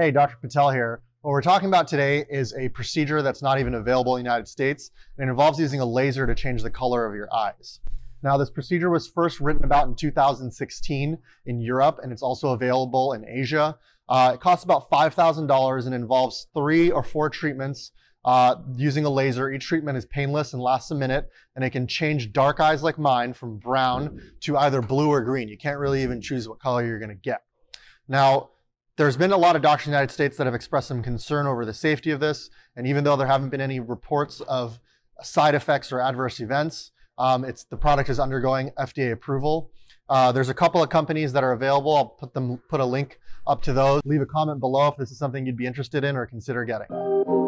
Hey, Dr. Patel here. What we're talking about today is a procedure that's not even available in the United States, and it involves using a laser to change the color of your eyes. Now, this procedure was first written about in 2016 in Europe, and it's also available in Asia. Uh, it costs about $5,000 and involves three or four treatments uh, using a laser. Each treatment is painless and lasts a minute, and it can change dark eyes like mine from brown to either blue or green. You can't really even choose what color you're going to get. Now, there's been a lot of doctors in the United States that have expressed some concern over the safety of this. And even though there haven't been any reports of side effects or adverse events, um, it's, the product is undergoing FDA approval. Uh, there's a couple of companies that are available. I'll put them put a link up to those. Leave a comment below if this is something you'd be interested in or consider getting.